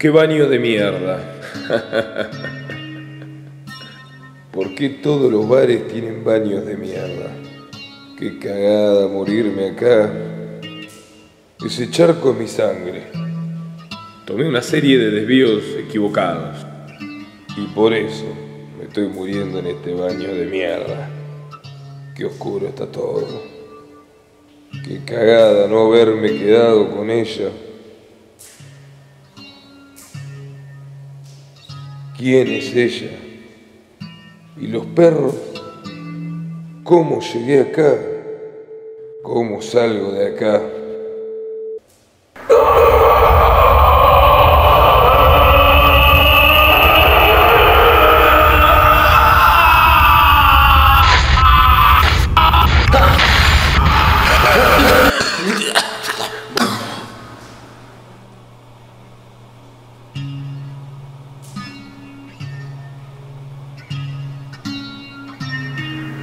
¡Qué baño de mierda! ¿Por qué todos los bares tienen baños de mierda? Qué cagada morirme acá. Ese charco es mi sangre. Tomé una serie de desvíos equivocados. Y por eso me estoy muriendo en este baño de mierda. Qué oscuro está todo. Qué cagada no haberme quedado con ella. ¿Quién es ella? ¿Y los perros? ¿Cómo llegué acá? ¿Cómo salgo de acá?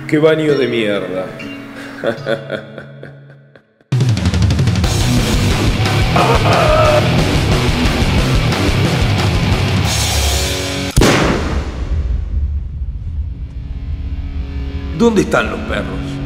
¡Qué baño de mierda! ¿Dónde están los perros?